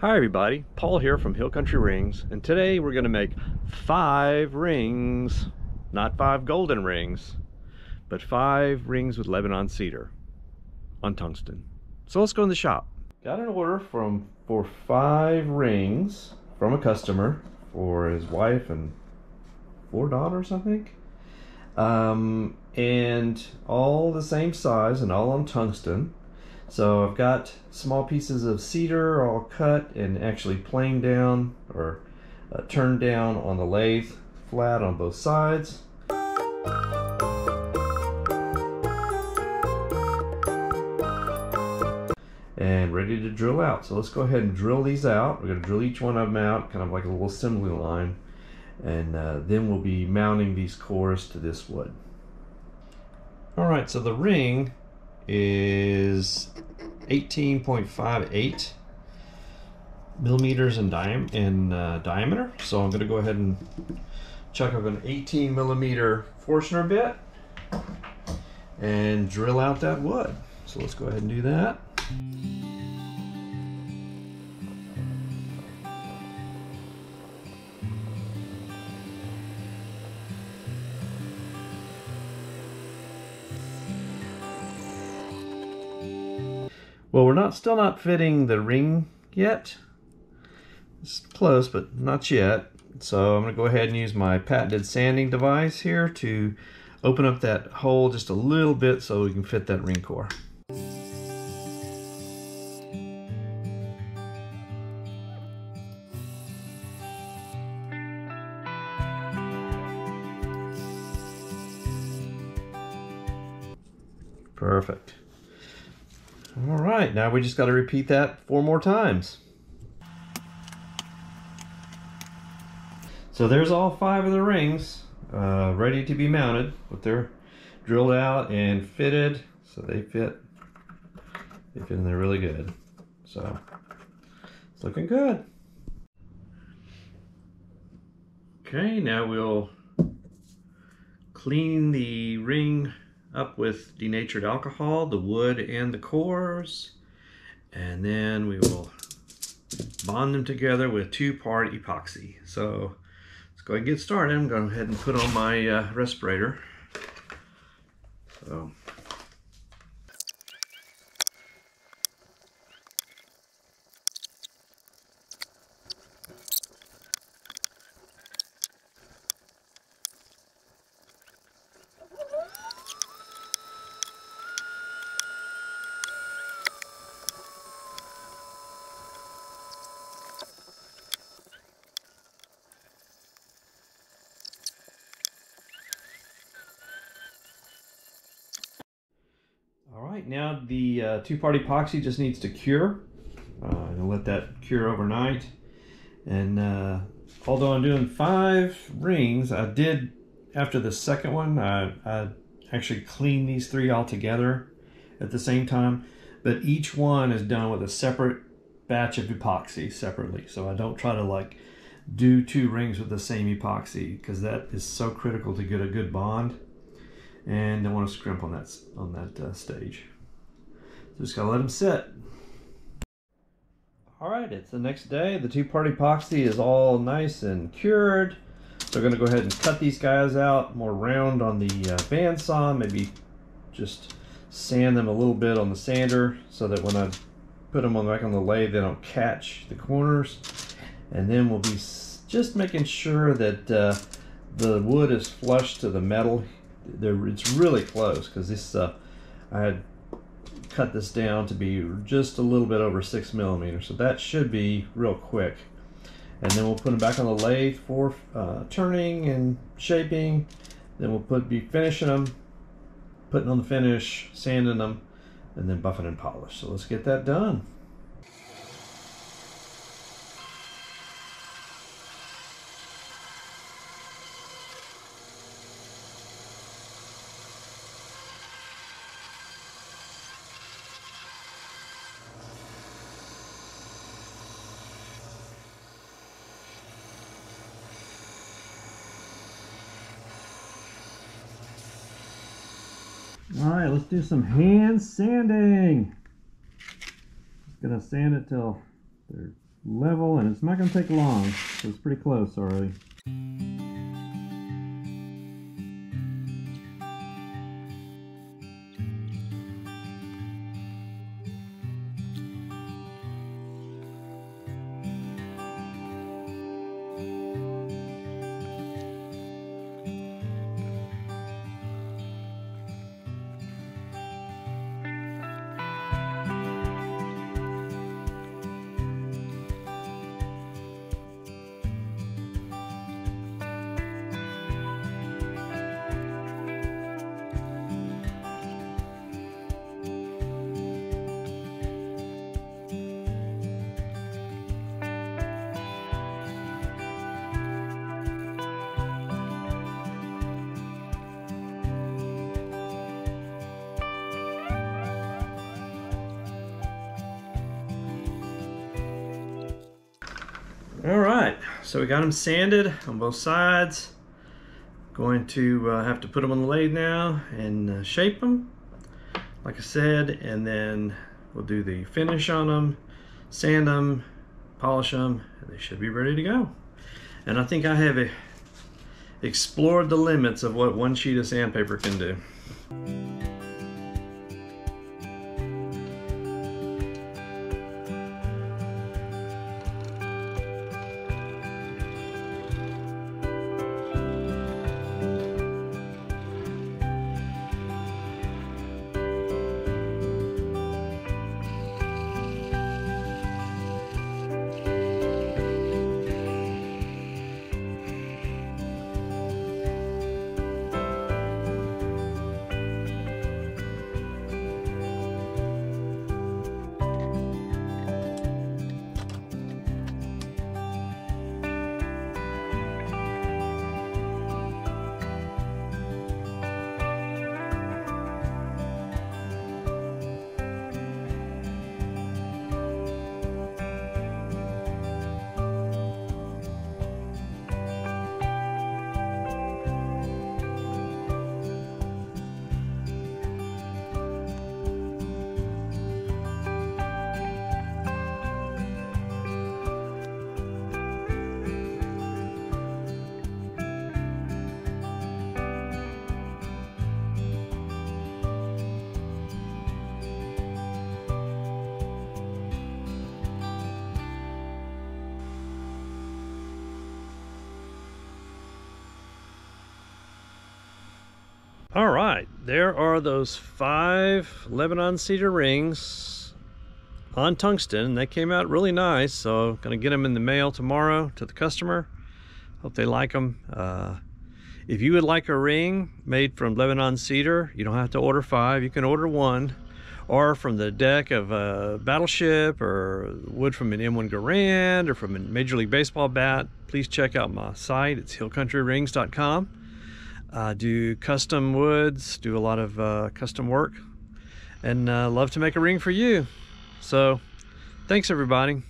Hi everybody, Paul here from Hill Country Rings and today we're going to make five rings, not five golden rings, but five rings with Lebanon cedar on tungsten. So let's go in the shop. Got an order from for five rings from a customer for his wife and four daughters I think. Um, and all the same size and all on tungsten. So I've got small pieces of cedar all cut and actually planed down or uh, turned down on the lathe flat on both sides. And ready to drill out. So let's go ahead and drill these out. We're going to drill each one of them out, kind of like a little assembly line. And uh, then we'll be mounting these cores to this wood. All right, so the ring is 18.58 millimeters in, diam in uh, diameter. So I'm going to go ahead and chuck up an 18 millimeter Forstner bit and drill out that wood. So let's go ahead and do that. Well, we're not still not fitting the ring yet. It's close, but not yet. So I'm going to go ahead and use my patented sanding device here to open up that hole just a little bit so we can fit that ring core. Perfect. All right, now we just got to repeat that four more times. So there's all five of the rings uh, ready to be mounted, but they're drilled out and fitted, so they fit. They fit in there really good. So it's looking good. Okay, now we'll clean the ring up with denatured alcohol, the wood and the cores. And then we will bond them together with two-part epoxy. So let's go ahead and get started. I'm going to go ahead and put on my uh, respirator. So All now the uh, two-part epoxy just needs to cure. Uh, I'm gonna let that cure overnight. And uh, although I'm doing five rings, I did, after the second one, I, I actually cleaned these three all together at the same time. But each one is done with a separate batch of epoxy separately. So I don't try to like do two rings with the same epoxy because that is so critical to get a good bond and don't want to scrimp on that on that uh, stage. So just gotta let them sit. All right, it's the next day. The two-part epoxy is all nice and cured. So we're gonna go ahead and cut these guys out more round on the uh, bandsaw. Maybe just sand them a little bit on the sander so that when I put them on back on the lathe, they don't catch the corners. And then we'll be just making sure that uh, the wood is flush to the metal they're, it's really close because this uh, I had cut this down to be just a little bit over six millimeters so that should be real quick. And then we'll put them back on the lathe for uh, turning and shaping. Then we'll put be finishing them putting on the finish sanding them and then buffing and polish. So let's get that done All right, let's do some hand sanding. Just gonna sand it till they're level and it's not to take long. So it's pretty close already. All right, so we got them sanded on both sides. Going to uh, have to put them on the lathe now and uh, shape them, like I said, and then we'll do the finish on them, sand them, polish them, and they should be ready to go. And I think I have explored the limits of what one sheet of sandpaper can do. All right, there are those five Lebanon cedar rings on tungsten. They came out really nice, so gonna get them in the mail tomorrow to the customer. Hope they like them. Uh, if you would like a ring made from Lebanon cedar, you don't have to order five, you can order one. Or from the deck of a battleship or wood from an M1 Garand or from a Major League Baseball bat, please check out my site. It's hillcountryrings.com uh, do custom woods, do a lot of uh, custom work, and uh, love to make a ring for you. So, thanks everybody.